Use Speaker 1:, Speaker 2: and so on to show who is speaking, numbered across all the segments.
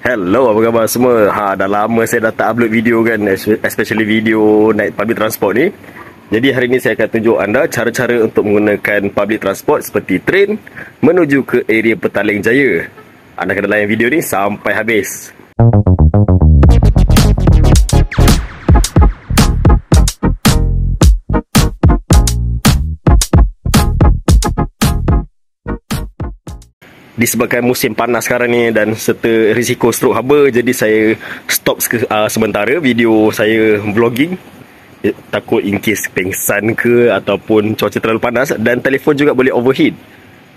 Speaker 1: Hello, apa khabar semua? Ha, dah lama saya dah tak upload video kan, especially video naik public transport ni. Jadi hari ini saya akan tunjuk anda cara-cara untuk menggunakan public transport seperti train menuju ke area Petaling Jaya. Anda kena layan video ni sampai habis. Disebabkan musim panas sekarang ni dan serta risiko stroke haba jadi saya stop uh, sementara video saya vlogging. Eh, takut in case pengsan ke ataupun cuaca terlalu panas dan telefon juga boleh overheat.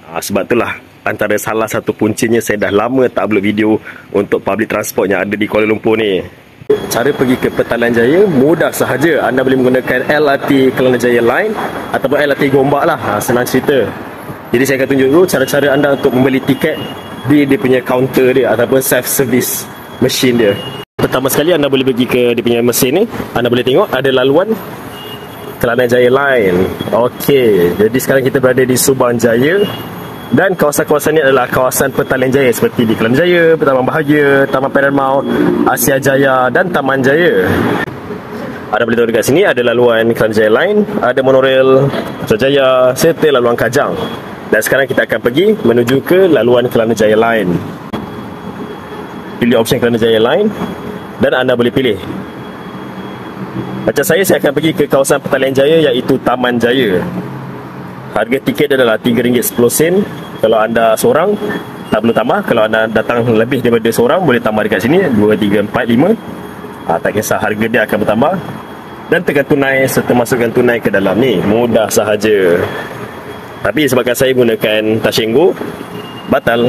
Speaker 1: Uh, sebab itulah antara salah satu puncinya saya dah lama tak upload video untuk public transport yang ada di Kuala Lumpur ni. Cara pergi ke Petalan Jaya mudah sahaja. Anda boleh menggunakan LRT Kelana Jaya Line ataupun LRT Gombak lah. Uh, senang cerita jadi saya akan tunjuk dulu cara-cara anda untuk membeli tiket di dia punya counter dia ataupun self service machine dia. Pertama sekali anda boleh pergi ke dia punya mesin ni. Anda boleh tengok ada laluan Kelana Jaya Line. Okey, jadi sekarang kita berada di Subang Jaya dan kawasan-kawasan ini adalah kawasan Petaling Jaya seperti di Kelana Jaya, Taman Bahagia, Taman Paramount, Asia Jaya dan Taman Jaya. Anda boleh tengok dekat sini ada laluan Kelana Jaya Line, ada monorail Jaya serta laluan Kajang. Dan sekarang kita akan pergi menuju ke laluan Kelana Jaya Line. Pilih option Kelana Jaya Line dan anda boleh pilih. Macam saya, saya akan pergi ke kawasan Petaling Jaya iaitu Taman Jaya. Harga tiket adalah RM3.10 kalau anda seorang tak perlu tambah kalau anda datang lebih daripada seorang boleh tambah dekat sini 2, 3, 4, 5 ha, tak kisah harga dia akan bertambah dan tekan tunai serta masukkan tunai ke dalam ni mudah sahaja tapi sebabkan saya gunakan Tashengo Batal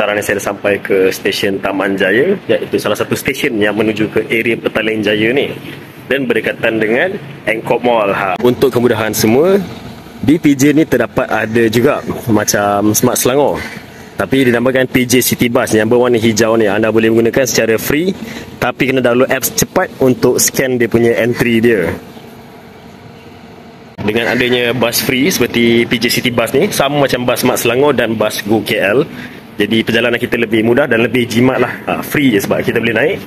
Speaker 1: Sekarang ni saya dah sampai ke stesen Taman Jaya iaitu salah satu stesen yang menuju ke area Petaling Jaya ni. Dan berdekatan dengan Angkor Mall ha. untuk kemudahan semua di PJ ni terdapat ada juga macam Smart Selangor. Tapi dinamakan PJ City Bus yang berwarna hijau ni. Anda boleh menggunakan secara free tapi kena download apps cepat untuk scan dia punya entry dia. Dengan adanya bus free seperti PJ City Bus ni sama macam bus Smart Selangor dan bus Go KL jadi perjalanan kita lebih mudah dan lebih jimat lah. Ha, free je sebab kita boleh naik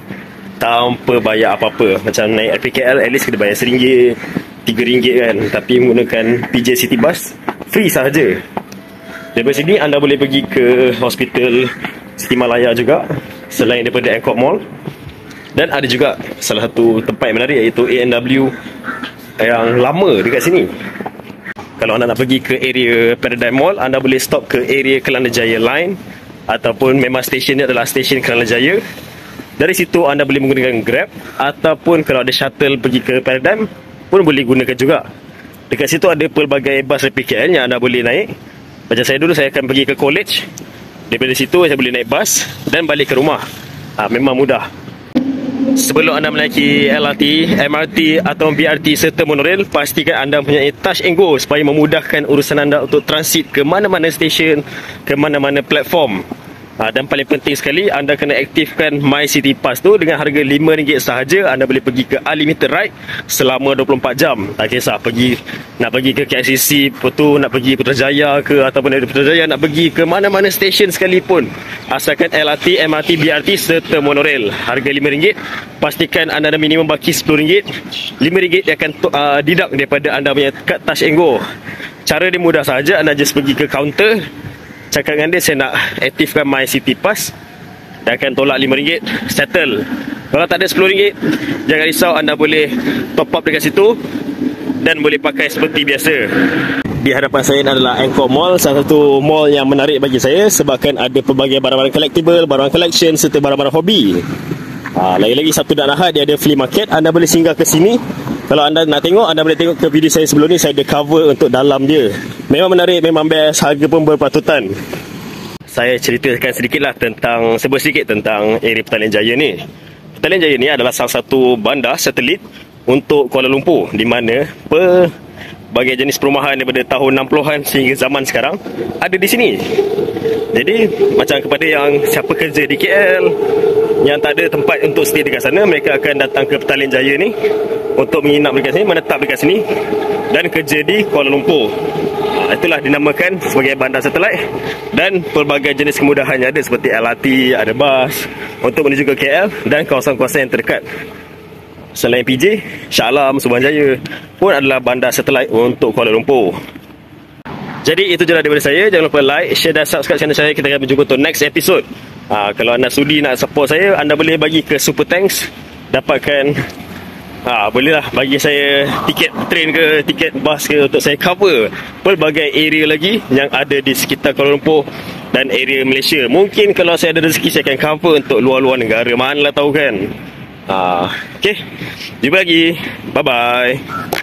Speaker 1: tanpa bayar apa-apa. Macam naik LPKL, at least kita bayar RM1, RM3 kan. Tapi menggunakan PJ City Bus, free sahaja. Daripada sini anda boleh pergi ke hospital Siti Malaya juga. Selain daripada Angkor Mall. Dan ada juga salah satu tempat yang menarik iaitu ANW yang lama dekat sini. Kalau anda nak pergi ke area Paradigm Mall, anda boleh stop ke area Kelana Jaya Line ataupun memang stesen ni adalah stesen Kelana Jaya Dari situ anda boleh menggunakan Grab ataupun kalau ada shuttle pergi ke Paradigm pun boleh gunakan juga. Dekat situ ada pelbagai bas PKL yang anda boleh naik. Macam saya dulu saya akan pergi ke college. Daripada situ saya boleh naik bas dan balik ke rumah. Ha, memang mudah. Sebelum anda menaiki LRT, MRT atau BRT serta monorail, pastikan anda mempunyai touch and go supaya memudahkan urusan anda untuk transit ke mana-mana stesen, ke mana-mana platform. Ha, dan paling penting sekali anda kena aktifkan My City Pass tu dengan harga RM5 sahaja anda boleh pergi ke unlimited ride selama 24 jam. Tak kisah pergi nak pergi ke KCC, tu nak pergi Putrajaya ke ataupun dari Putrajaya nak pergi ke mana-mana stesen sekalipun. Asalkan LRT, MRT, BRT serta monorail. Harga RM5. Pastikan anda ada minimum baki RM10. RM5 akan uh, didak daripada anda punya kad touch and go. Cara dia mudah saja anda just pergi ke kaunter cakap dengan dia saya nak aktifkan my city pass. Dia akan tolak RM5 settle. Kalau tak ada RM10 jangan risau. Anda boleh top up dekat situ dan boleh pakai seperti biasa. Di hadapan saya adalah Angkor Mall salah satu mall yang menarik bagi saya sebabkan ada pelbagai barang-barang collectible barang collection serta barang-barang hobi. Ha, lagi-lagi Sabtu dan Ahad dia ada flea market. Anda boleh singgah ke sini kalau anda nak tengok anda boleh tengok ke video saya sebelum ni saya ada cover untuk dalam dia. Memang menarik memang best harga pun berpatutan. Saya ceritakan sedikitlah tentang sebut sedikit tentang area Petaling Jaya ni. Petaling Jaya ni adalah salah satu bandar satelit untuk Kuala Lumpur di mana pelbagai jenis perumahan daripada tahun 60-an sehingga zaman sekarang ada di sini. Jadi macam kepada yang siapa kerja di KL yang tak ada tempat untuk stay dekat sana mereka akan datang ke Petaling Jaya ni untuk menginap dekat sini menetap dekat sini dan kerja di Kuala Lumpur. Ha, itulah dinamakan sebagai bandar satelit dan pelbagai jenis kemudahan yang ada seperti LRT ada bas untuk menuju ke KL dan kawasan-kawasan yang terdekat. Selain PJ Shah Alam Subang Jaya pun adalah bandar satelit untuk Kuala Lumpur jadi itu je lah daripada saya jangan lupa like share dan subscribe channel saya kita akan berjumpa untuk next episode Ha, kalau anda sudi nak support saya, anda boleh bagi ke Super Thanks. Dapatkan, ha, bolehlah bagi saya tiket train ke, tiket bas ke untuk saya cover pelbagai area lagi yang ada di sekitar Kuala Lumpur dan area Malaysia. Mungkin kalau saya ada rezeki, saya akan cover untuk luar-luar negara. Manalah tahu kan? Ha, okay, jumpa lagi. Bye-bye.